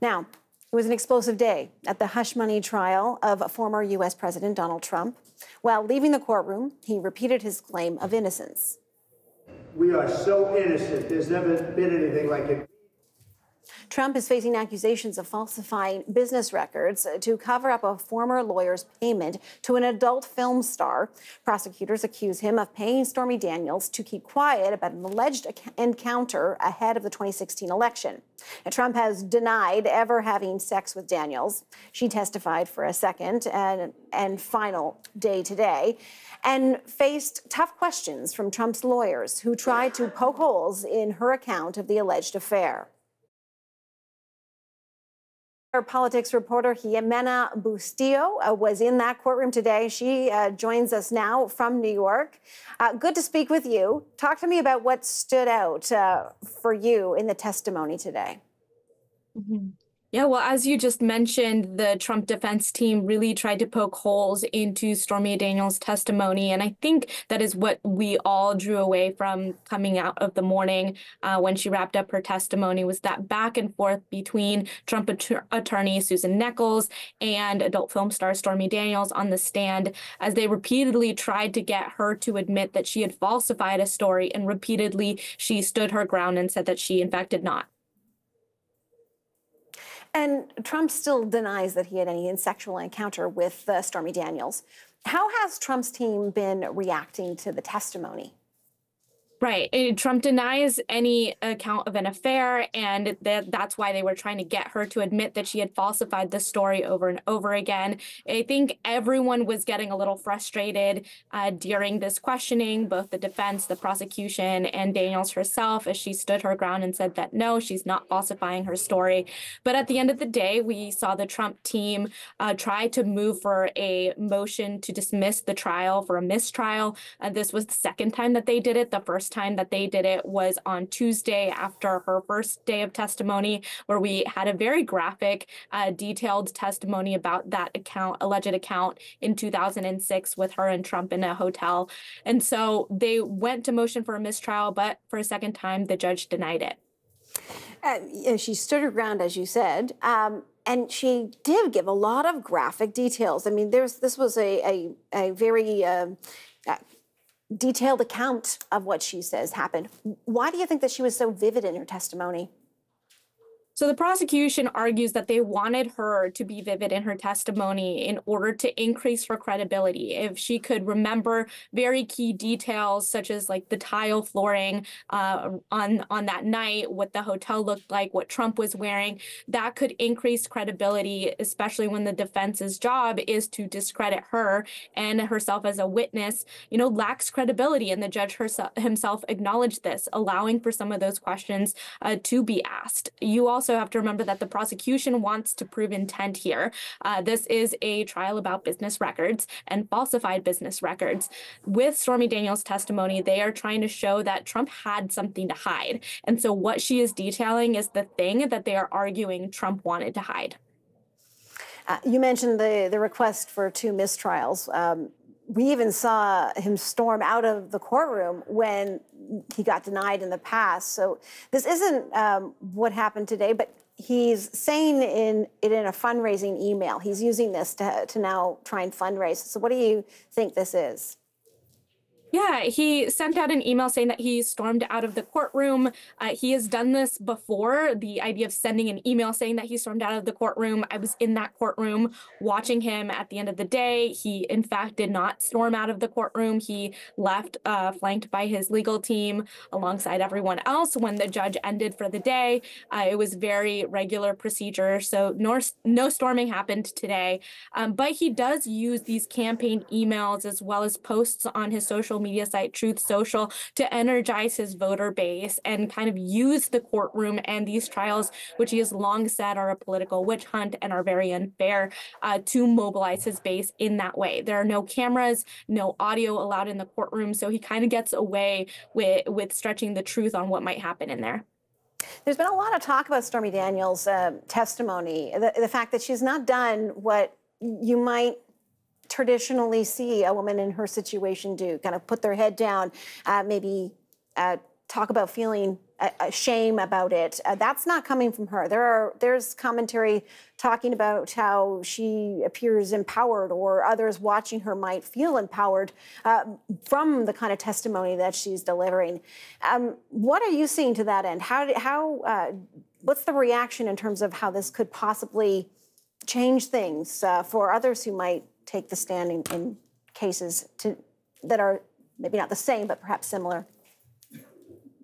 Now, it was an explosive day at the hush money trial of former U.S. President Donald Trump. While leaving the courtroom, he repeated his claim of innocence. We are so innocent. There's never been anything like it. Trump is facing accusations of falsifying business records to cover up a former lawyer's payment to an adult film star. Prosecutors accuse him of paying Stormy Daniels to keep quiet about an alleged encounter ahead of the 2016 election. Trump has denied ever having sex with Daniels. She testified for a second and, and final day today and faced tough questions from Trump's lawyers who tried to poke holes in her account of the alleged affair. Our politics reporter Ximena Bustillo uh, was in that courtroom today. She uh, joins us now from New York. Uh, good to speak with you. Talk to me about what stood out uh, for you in the testimony today. Mm-hmm. Yeah, well, as you just mentioned, the Trump defense team really tried to poke holes into Stormy Daniels' testimony. And I think that is what we all drew away from coming out of the morning uh, when she wrapped up her testimony was that back and forth between Trump att- attorney Susan Necheles and adult film star Stormy Daniels on the stand as they repeatedly tried to get her to admit that she had falsified a story. And repeatedly, she stood her ground and said that she, in fact, did not. And Trump still denies that he had any sexual encounter with uh, Stormy Daniels. How has Trump's team been reacting to the testimony? Right. And Trump denies any account of an affair, and that, that's why they were trying to get her to admit that she had falsified the story over and over again. I think everyone was getting a little frustrated uh, during this questioning, both the defense, the prosecution, and Daniels herself, as she stood her ground and said that no, she's not falsifying her story. But at the end of the day, we saw the Trump team uh, try to move for a motion to dismiss the trial for a mistrial. Uh, this was the second time that they did it. The first first time that they did it was on Tuesday after her first day of testimony, where we had a very graphic, uh, detailed testimony about that account, alleged account in 2006 with her and Trump in a hotel. And so they went to motion for a mistrial, but for a second time, the judge denied it. Uh, she stood her ground, as you said. Um, and she did give a lot of graphic details. I mean, there's this was a a, a very uh, detailed account of what she says happened. Why do you think that she was so vivid in her testimony? So the prosecution argues that they wanted her to be vivid in her testimony in order to increase her credibility. If she could remember very key details, such as like the tile flooring uh, on on that night, what the hotel looked like, what Trump was wearing, that could increase credibility, especially when the defense's job is to discredit her and herself as a witness. You know, lacks credibility, and the judge herself, himself acknowledged this, allowing for some of those questions uh, to be asked. You also also have to remember that the prosecution wants to prove intent here. Uh, this is a trial about business records and falsified business records. With Stormy Daniels' testimony, they are trying to show that Trump had something to hide. And so what she is detailing is the thing that they are arguing Trump wanted to hide. Uh, you mentioned the, the request for two mistrials. Um, we even saw him storm out of the courtroom when he got denied in the past. So this isn't um, what happened today, but he's saying in it in a fundraising email. He's using this to, to now try and fundraise. So what do you think this is? Yeah, he sent out an email saying that he stormed out of the courtroom. Uh, he has done this before. The idea of sending an email saying that he stormed out of the courtroom. I was in that courtroom watching him at the end of the day. He, in fact, did not storm out of the courtroom. He left, uh, flanked by his legal team alongside everyone else when the judge ended for the day. Uh, it was very regular procedure. So no, no storming happened today. Um, but he does use these campaign emails as well as posts on his social social media site Truth Social to energize his voter base and kind of use the courtroom and these trials, which he has long said are a political witch hunt and are very unfair, uh, to mobilize his base in that way. There are no cameras, no audio allowed in the courtroom, so he kind of gets away with with stretching the truth on what might happen in there. There's been a lot of talk about Stormy Daniels' uh, testimony, the, the fact that she's not done what you might traditionally see a woman in her situation do kind of put their head down, uh, maybe uh, talk about feeling a, a shame about it. Uh, that's not coming from her. There are there's commentary talking about how she appears empowered, or others watching her might feel empowered uh, from the kind of testimony that she's delivering. Um, what are you seeing to that end? How how uh, what's the reaction in terms of how this could possibly change things uh, for others who might take the stand in, in cases to, that are maybe not the same, but perhaps similar?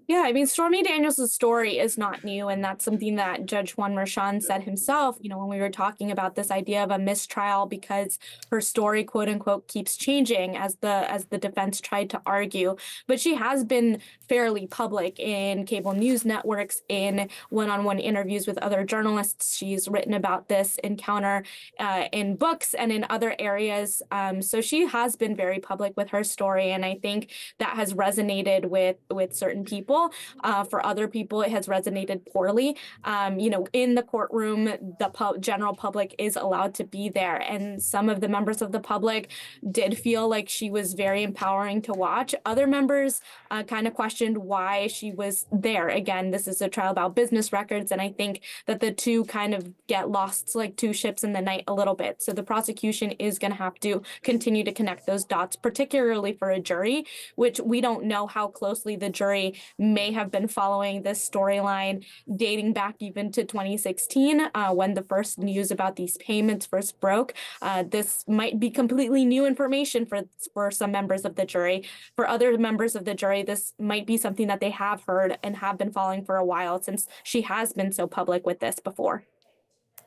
Yeah, I mean, Stormy Daniels' story is not new, and that's something that Judge Juan Merchan said himself, you know, when we were talking about this idea of a mistrial because her story, quote unquote, keeps changing as the as the defense tried to argue. But she has been fairly public in cable news networks, in one-on-one interviews with other journalists. She's written about this encounter uh, in books and in other areas. Um, so she has been very public with her story, and I think that has resonated with with certain people people. Uh, for other people, it has resonated poorly. Um, you know, in the courtroom, the pu- general public is allowed to be there, and some of the members of the public did feel like she was very empowering to watch. Other members uh, kind of questioned why she was there. Again, this is a trial about business records, and I think that the two kind of get lost like two ships in the night a little bit. So the prosecution is going to have to continue to connect those dots, particularly for a jury, which we don't know how closely the jury may have been following this storyline dating back even to 2016 uh, when the first news about these payments first broke. Uh, this might be completely new information for, for some members of the jury. For other members of the jury, this might be something that they have heard and have been following for a while since she has been so public with this before.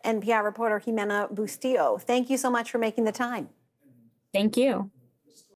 NPR reporter Ximena Bustillo, thank you so much for making the time. Thank you.